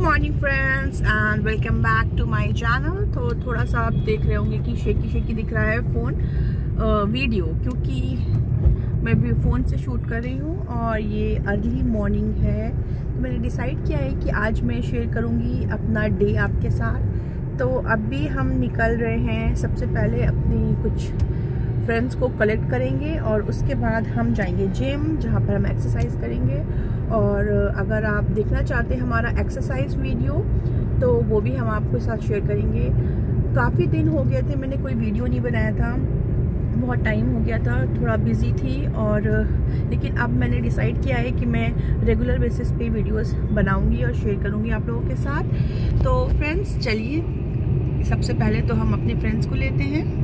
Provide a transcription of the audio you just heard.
Morning friends and welcome back to my channel तो थोड़ा सा आप देख रहे होंगे कि शेकी शेकी दिख रहा है फ़ोन वीडियो क्योंकि मैं भी फ़ोन से शूट कर रही हूँ और ये अर्ली मॉर्निंग है। तो मैंने डिसाइड किया है कि आज मैं शेयर करूँगी अपना डे आपके साथ। तो अभी हम निकल रहे हैं, सबसे पहले अपनी कुछ फ्रेंड्स को कलेक्ट करेंगे और उसके बाद हम जाएँगे जिम जहाँ पर हम एक्सरसाइज करेंगे। और अगर आप देखना चाहते हैं हमारा एक्सरसाइज वीडियो तो वो भी हम आपके साथ शेयर करेंगे। काफ़ी दिन हो गए थे, मैंने कोई वीडियो नहीं बनाया था। बहुत टाइम हो गया था, थोड़ा बिज़ी थी और, लेकिन अब मैंने डिसाइड किया है कि मैं रेगुलर बेसिस पे वीडियोस बनाऊँगी और शेयर करूँगी आप लोगों के साथ। तो फ्रेंड्स चलिए, सबसे पहले तो हम अपने फ्रेंड्स को लेते हैं।